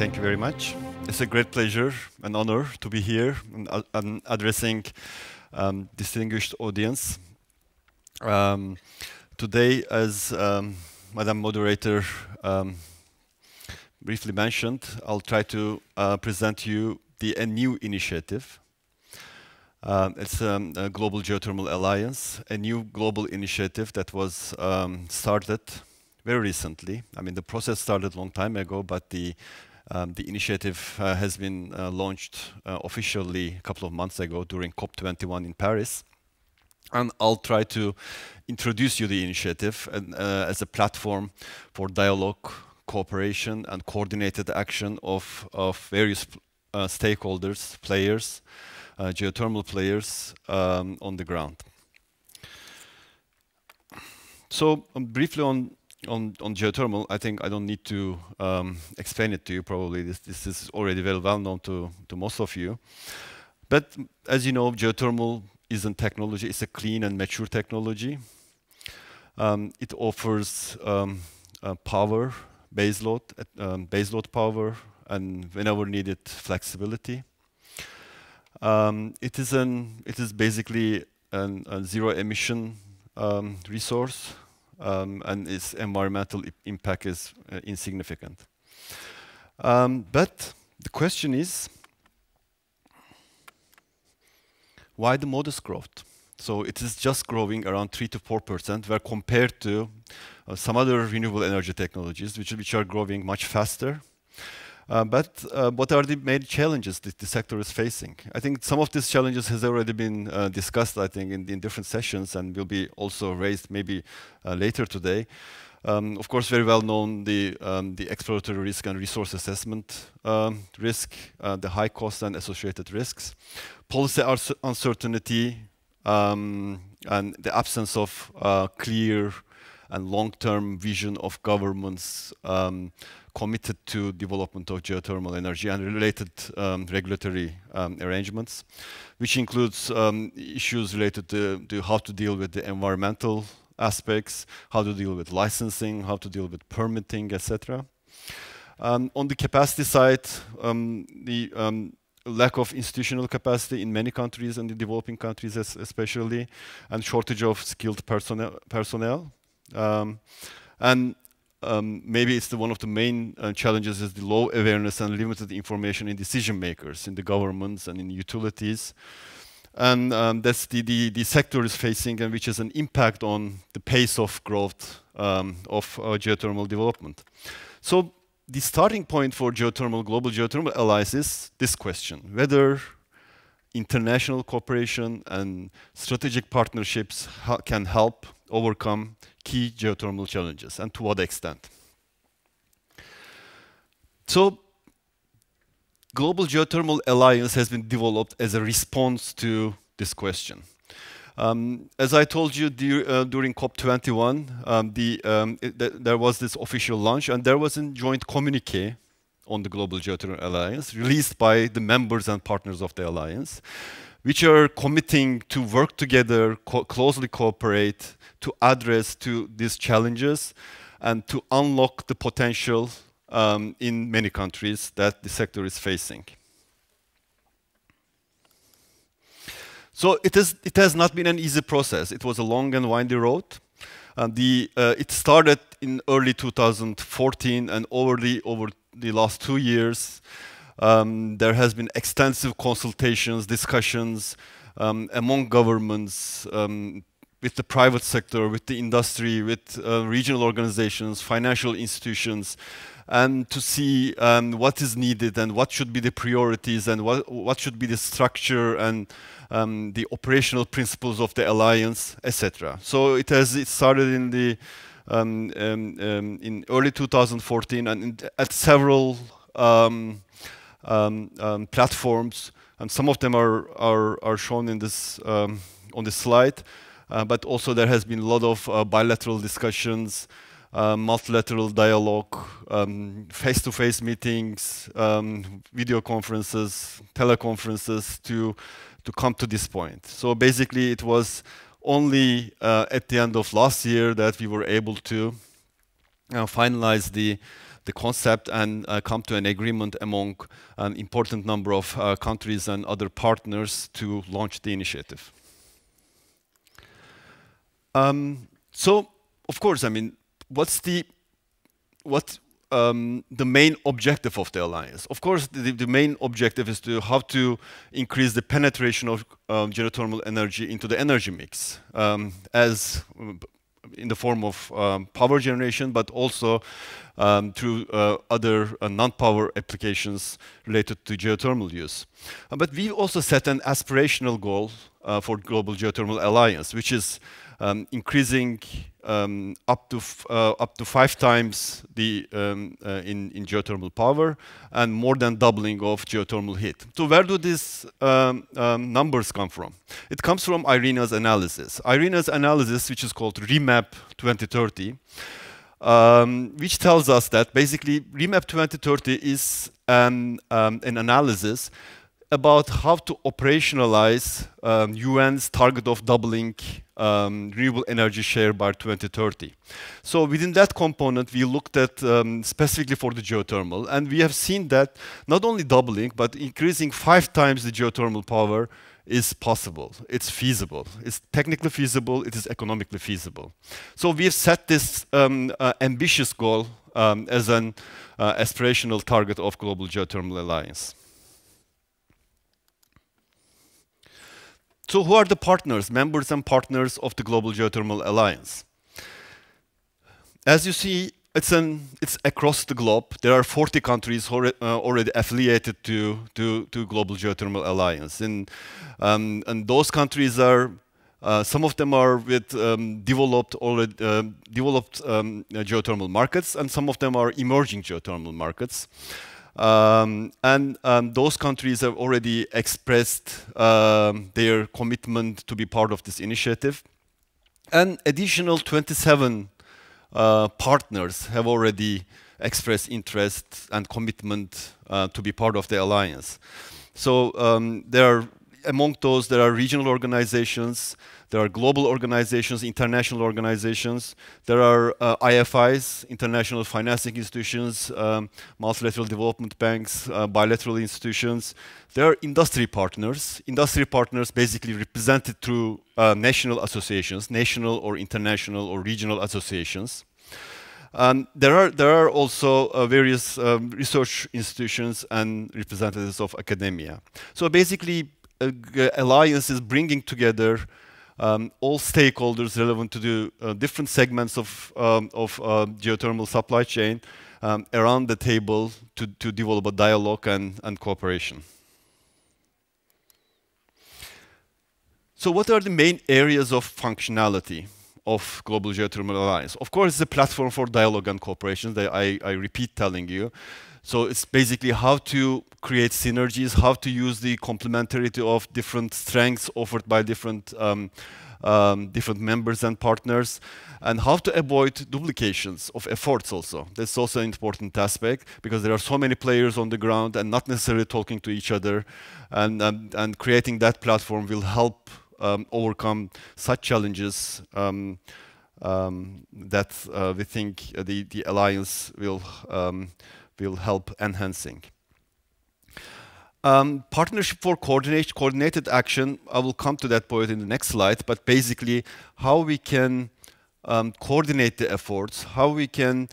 thank you very much. It's a great pleasure and honor to be here and, uh, and addressing um, distinguished audience. Um, today, as um, Madam Moderator um, briefly mentioned, I'll try to uh, present you the a new initiative. Um, it's um, a Global Geothermal Alliance, a new global initiative that was um, started very recently. I mean, the process started a long time ago, but the um, the initiative uh, has been uh, launched uh, officially a couple of months ago during COP21 in Paris. And I'll try to introduce you the initiative and, uh, as a platform for dialogue, cooperation, and coordinated action of, of various uh, stakeholders, players, uh, geothermal players um, on the ground. So um, briefly on on, on geothermal, I think I don't need to um, explain it to you. Probably this, this is already very well known to, to most of you. But as you know, geothermal isn't technology. It's a clean and mature technology. Um, it offers um, uh, power, baseload, um, baseload power, and whenever needed, flexibility. Um, it is an it is basically an, a zero emission um, resource um, and its environmental impact is uh, insignificant. Um, but the question is, why the modest growth? So it is just growing around 3 to 4%, where compared to uh, some other renewable energy technologies, which, which are growing much faster. Uh, but uh, what are the main challenges that the sector is facing? I think some of these challenges has already been uh, discussed, I think, in, in, different sessions and will be also raised maybe uh, later today. Um, of course, very well known the, um, the exploratory risk and resource assessment um, risk, uh, the high cost and associated risks, policy uncertainty, um, and the absence of clear and long-term vision of governments um, committed to development of geothermal energy and related um, regulatory um, arrangements, which includes um, issues related to, to, how to deal with the environmental aspects, how to deal with licensing, how to deal with permitting, etc. Um, on the capacity side, um, the um, lack of institutional capacity in many countries and the developing countries especially, and shortage of skilled personnel. personnel. and um, maybe it's the, one of the main uh, challenges is the low awareness and limited information in decision makers, in the governments and in utilities. And um, that's the, the, the, sector is facing and which has an impact on the pace of growth um, of uh, geothermal development. So the starting point for geothermal, global geothermal alliance is this question, whether international cooperation and strategic partnerships can help overcome key geothermal challenges and to what extent. So Global Geothermal Alliance has been developed as a response to this question. Um, as I told you uh, during COP21, um, the, um, th there was this official launch and there was a joint communique on the Global Geothermal Alliance released by the members and partners of the alliance, which are committing to work together, co closely cooperate, to address to these challenges and to unlock the potential um, in many countries that the sector is facing. So it, is, it has not been an easy process. It was a long and windy road. And the, uh, it started in early 2014 and the, over the last two years, um, there has been extensive consultations, discussions um, among governments, um, with the private sector, with the industry, with uh, regional organizations, financial institutions, and to see um, what is needed and what should be the priorities and what, what should be the structure and um, the operational principles of the alliance, etc. So it has it started in the um, um, um in early 2014 and in, at several um, platforms, and some of them are are, are shown in this on this slide. Uh, but also there has been a lot of uh, bilateral discussions, uh, multilateral dialogue, um, face-to-face -face meetings, um, video conferences, teleconferences to, to come to this point. So basically it was only uh, at the end of last year that we were able to uh, finalize the, the concept and uh, come to an agreement among an important number of uh, countries and other partners to launch the initiative. Um, so, of course, I mean, what's the what um, the main objective of the alliance? Of course, the, the, main objective is to how to increase the penetration of um, geothermal energy into the energy mix, um, as in the form of um, power generation, but also um, through uh, other uh, non-power applications related to geothermal use. Uh, but we also set an aspirational goal uh, for Global Geothermal Alliance, which is um, increasing um, up to uh, up to five times the um, uh, in in geothermal power and more than doubling of geothermal heat. So where do these um, um, numbers come from? It comes from IRENA's analysis. IRENA's analysis, which is called Remap 2030. Um, which tells us that basically Remap 2030 is an, um, an analysis about how to operationalize um, UN's target of doubling um, renewable energy share by 2030. So within that component, we looked at um, specifically for the geothermal, and we have seen that not only doubling, but increasing five times the geothermal power is possible. It's feasible. It's technically feasible. It is economically feasible. So we have set this um, uh, ambitious goal um, as an uh, aspirational target of Global Geothermal Alliance. So who are the partners, members and partners of the Global Geothermal Alliance? As you see, it's, an, it's across the globe. There are 40 countries uh, already affiliated to, to, to Global Geothermal Alliance. And, um, and those countries are, uh, some of them are with um, developed, already, uh, developed um, geothermal markets, and some of them are emerging geothermal markets. Um, and um, those countries have already expressed um, their commitment to be part of this initiative. And additional 27 uh, partners have already expressed interest and commitment uh, to be part of the alliance. So um, there are, among those, there are regional organizations, there are global organizations, international organizations. There are uh, IFIs, international financing institutions, um, multilateral development banks, uh, bilateral institutions. There are industry partners. Industry partners basically represented through uh, national associations, national or international or regional associations. Um, there are there are also uh, various um, research institutions and representatives of academia. So basically, uh, Alliance is bringing together um, all stakeholders relevant to the uh, different segments of, um, of uh, geothermal supply chain um, around the table to, to develop a dialogue and, and cooperation. So what are the main areas of functionality of Global Geothermal Alliance? Of course, it's a platform for dialogue and cooperation that I, I repeat telling you. So it's basically how to create synergies, how to use the complementarity of different strengths offered by different um, um, different members and partners, and how to avoid duplications of efforts also. That's also an important aspect because there are so many players on the ground and not necessarily talking to each other, and, um, and creating that platform will help um, overcome such challenges um, um, that uh, we think the, the alliance will will help enhancing. Um, partnership for coordinate, coordinated action, I will come to that point in the next slide, but basically how we can um, coordinate the efforts, how we can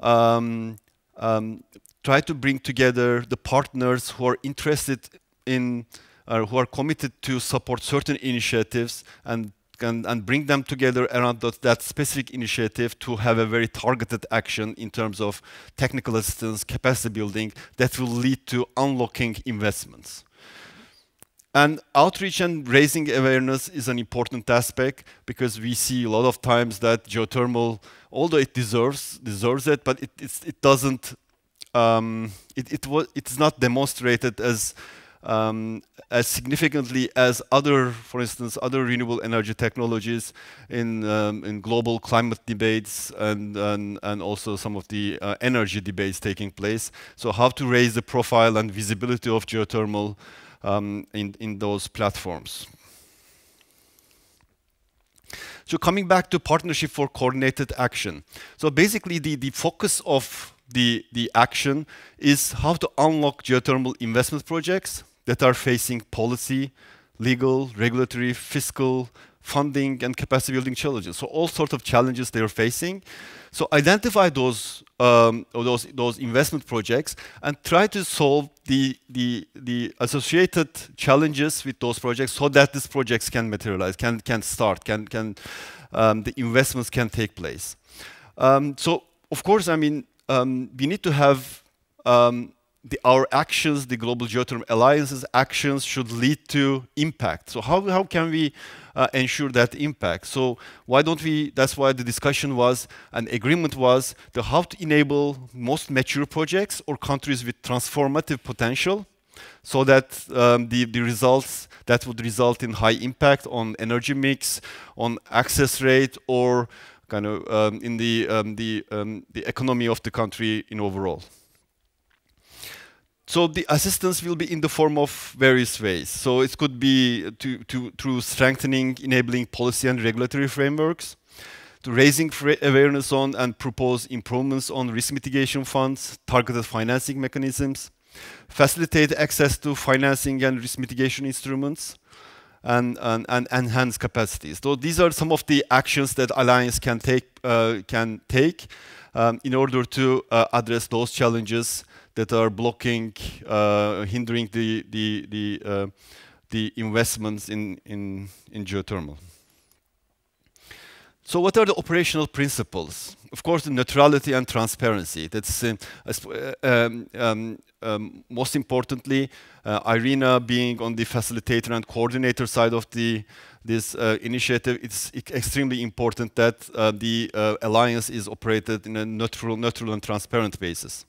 um, um try to bring together the partners who are interested in, uh, who are committed to support certain initiatives and and, and bring them together around that, that specific initiative to have a very targeted action in terms of technical assistance, capacity building that will lead to unlocking investments. And outreach and raising awareness is an important aspect because we see a lot of times that geothermal, although it deserves deserves it, but it it doesn't um, it it was it's not demonstrated as um, as significantly as other, for instance, other renewable energy technologies in, um, in global climate debates and, and, and also some of the uh, energy debates taking place. So how to raise the profile and visibility of geothermal um, in, in those platforms. So coming back to partnership for coordinated action. So basically the, the focus of the, the action is how to unlock geothermal investment projects that are facing policy, legal, regulatory, fiscal, funding, and capacity building challenges. So all sorts of challenges they are facing. So identify those um, those those investment projects and try to solve the the the associated challenges with those projects so that these projects can materialize, can can start, can can um, the investments can take place. Um, so of course, I mean um, we need to have um, the, our actions, the Global Geothermal Alliance's actions should lead to impact. So how, how can we uh, ensure that impact? So why don't we, that's why the discussion was, an agreement was, the how to enable most mature projects or countries with transformative potential so that um, the, the results that would result in high impact on energy mix, on access rate, or kind of um, in the, um, the, um, the economy of the country in overall. So the assistance will be in the form of various ways. So it could be to, to, through strengthening, enabling policy and regulatory frameworks, to raising awareness on and propose improvements on risk mitigation funds, targeted financing mechanisms, facilitate access to financing and risk mitigation instruments, and, and, and enhance capacities. So these are some of the actions that Alliance can take, uh, can take um, in order to uh, address those challenges that are blocking, uh, hindering the the the uh, the investments in in in geothermal. So what are the operational principles? Of course, the neutrality and transparency. That's uh, um, um, um, most importantly, uh, IRENA being on the facilitator and coordinator side of the this uh, initiative. It's extremely important that uh, the uh, alliance is operated in a neutral, neutral and transparent basis.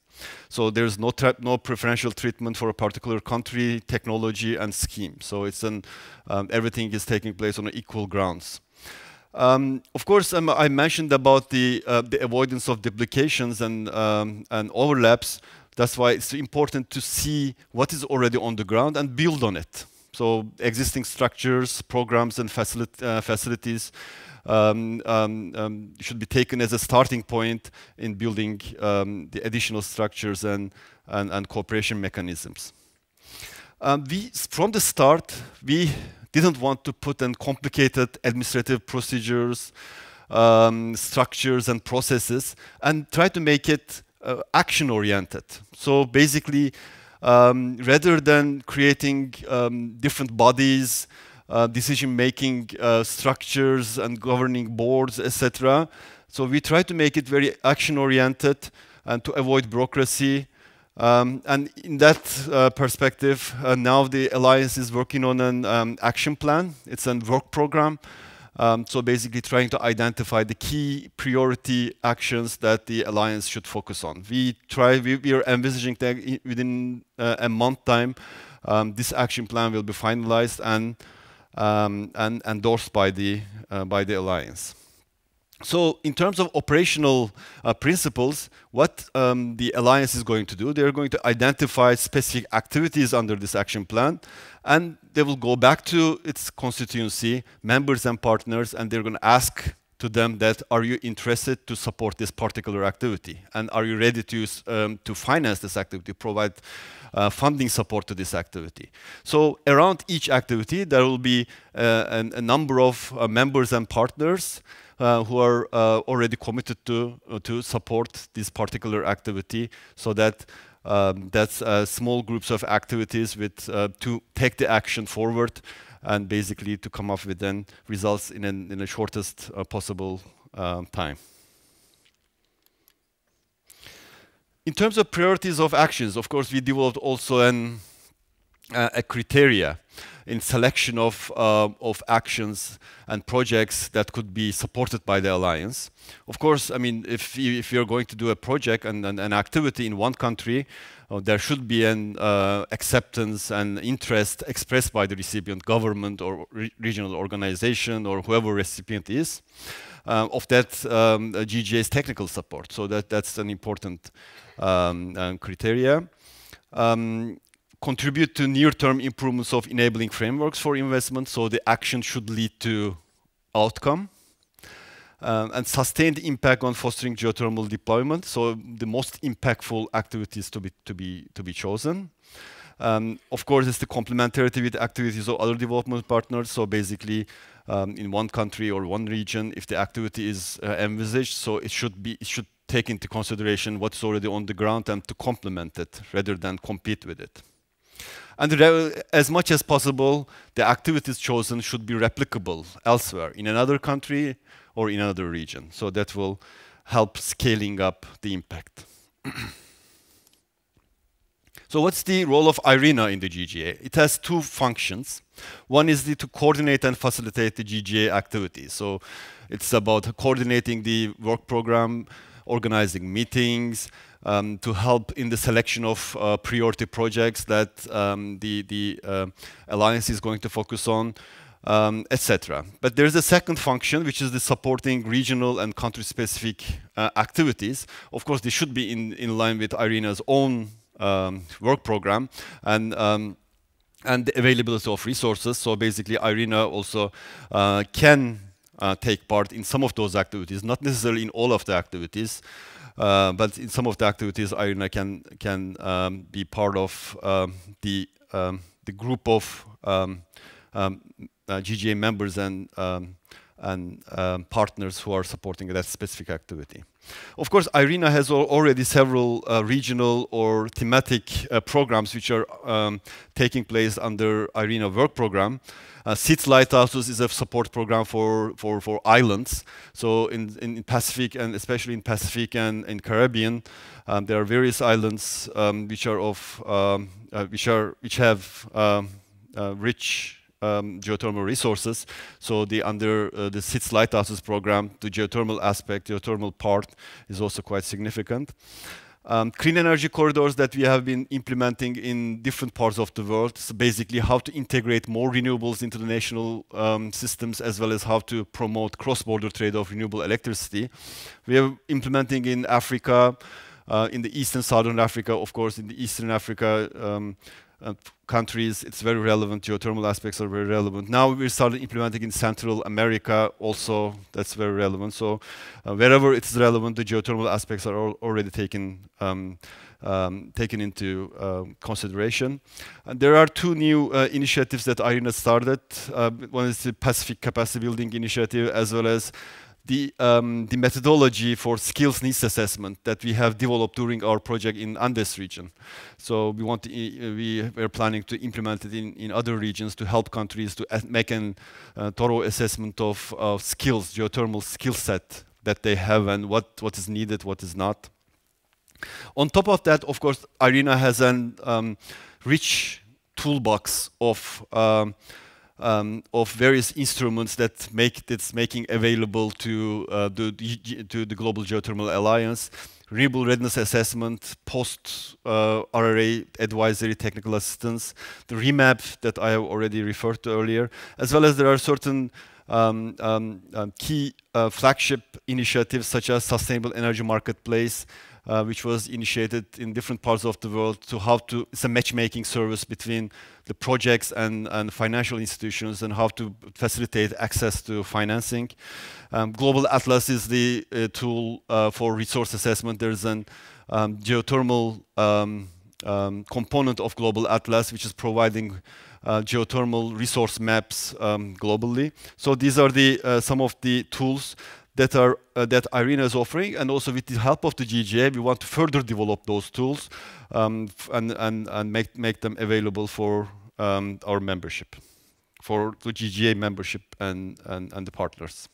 So there's no, no preferential treatment for a particular country, technology, and scheme. So it's an, um, everything is taking place on equal grounds. Um, of course, um, I mentioned about the, uh, the avoidance of duplications and, um, and overlaps. That's why it's important to see what is already on the ground and build on it. So existing structures, programs, and uh, facilities um, um, um, should be taken as a starting point in building the additional structures and, and, and cooperation mechanisms. We, from the start, we didn't want to put in complicated administrative procedures, um, structures and processes and try to make it uh, action oriented. So basically, um, rather than creating um, different bodies uh, decision-making uh, structures and governing boards, etc. So we try to make it very action-oriented and to avoid bureaucracy. Um, and in that uh, perspective, uh, now the Alliance is working on an um, action plan. It's a work program. Um, so basically trying to identify the key priority actions that the Alliance should focus on. We try, we, we are envisaging that within uh, a month time, um, this action plan will be finalized and um, and endorsed by the, uh, by the alliance. So in terms of operational uh, principles, what um, the alliance is going to do, they're going to identify specific activities under this action plan, and they will go back to its constituency, members and partners, and they're going to ask to them that are you interested to support this particular activity, and are you ready to um, to finance this activity, provide uh, funding support to this activity. So around each activity, there will be uh, an, a number of uh, members and partners who are uh, already committed to uh, to support this particular activity, so that um, that's small groups of activities with to take the action forward, and basically to come up with then results in an, in the shortest possible um, time. In terms of priorities of actions, of course, we developed also an, uh, a criteria in selection of, uh, of actions and projects that could be supported by the alliance. Of course, I mean, if, you, if you're going to do a project and, an activity in one country, uh, there should be an uh, acceptance and interest expressed by the recipient government or re regional organization or whoever recipient is. Uh, of that um, GGA's technical support. So that, that's an important um, uh, criteria. Um, contribute to near-term improvements of enabling frameworks for investment, so the action should lead to outcome. um, and sustained impact on fostering geothermal deployment. So the most impactful activities to be to be to be chosen. Um, of course, it's the complementarity with activities of other development partners. So basically, um, in one country or one region, if the activity is uh, envisaged, so it should be it should take into consideration what's already on the ground and to complement it rather than compete with it. And as much as possible, the activities chosen should be replicable elsewhere in another country or in another region. So that will help scaling up the impact. so what's the role of IRENA in the GGA? It has two functions. One is the, to coordinate and facilitate the GGA activities. So it's about coordinating the work program, organizing meetings, um, to help in the selection of uh, priority projects that um, the, the uh, alliance is going to focus on, um, etc. But there's a second function, which is the supporting regional and country-specific uh, activities. Of course, they should be in, in line with IRENA's own um, work program and um, and the availability of resources. So basically, IRENA also uh, can uh, take part in some of those activities, not necessarily in all of the activities, but in some of the activities, IRENA can can um, be part of um, the um, the group of um, uh, GGA members and and um, partners who are supporting that specific activity. Of course, IRENA has al already several uh, regional or thematic uh, programs which are um, taking place under IRENA work program. Uh, Lighthouses is a support program for, for, for islands. So in, in Pacific and especially in Pacific and in Caribbean, um, there are various islands um, which are of um, uh, which are which have um, uh, rich um, geothermal resources. So the under uh, the SIDS Lighthouses program, the geothermal aspect, the geothermal part is also quite significant. Um, clean energy corridors that we have been implementing in different parts of the world. So basically how to integrate more renewables into the national um, systems as well as how to promote cross-border trade of renewable electricity. We are implementing in Africa, uh, in the eastern southern Africa, of course, in the eastern Africa, um, uh, countries, it's very relevant. Geothermal aspects are very relevant. Now we started implementing in Central America also. That's very relevant. So uh, wherever it's relevant, the geothermal aspects are al already taken um, um, taken into uh, consideration. And there are two new uh, initiatives that IRENA started. Uh, one is the Pacific Capacity Building Initiative, as well as the, um, the methodology for skills needs assessment that we have developed during our project in Andes region. So we want to, we are planning to implement it in, in other regions to help countries to make a uh, thorough assessment of, of skills, geothermal skill set that they have and what, what is needed, what is not. On top of that, of course, IRENA has a um, rich toolbox of um, um, of various instruments that make that's making available to uh, the to the Global Geothermal Alliance, renewable readiness assessment, post uh, RRA advisory technical assistance, the remap that I have already referred to earlier, as well as there are certain um, um, um key uh, flagship initiatives such as Sustainable Energy Marketplace, uh, which was initiated in different parts of the world to how to, it's a matchmaking service between the projects and, and financial institutions and how to facilitate access to financing. Um, Global Atlas is the uh, tool uh, for resource assessment. There's an um, geothermal um, um component of Global Atlas, which is providing uh, geothermal resource maps um, globally. So these are the uh, some of the tools that are uh, that IRENA is offering, and also with the help of the GGA, we want to further develop those tools um, and and and make make them available for um, our membership, for the GGA membership and and and the partners.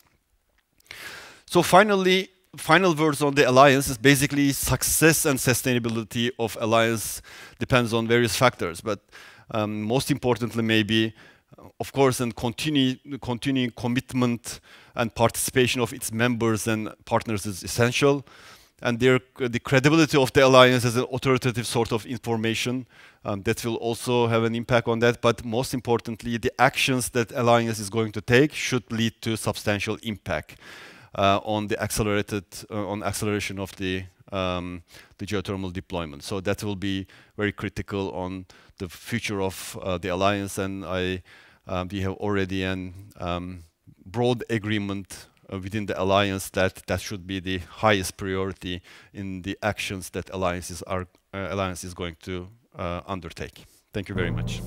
So finally, final words on the alliance is basically success and sustainability of alliance depends on various factors, but um, most importantly, maybe of course, and continue, continuing commitment and participation of its members and partners is essential. And their, the credibility of the alliance as an authoritative sort of information um, that will also have an impact on that. But most importantly, the actions that alliance is going to take should lead to substantial impact on the accelerated uh, on acceleration of the um, the geothermal deployment. So that will be very critical on the future of uh, the alliance. And I um, we have already an um, broad agreement within the alliance that that should be the highest priority in the actions that alliances are alliance is going to undertake. Thank you very much.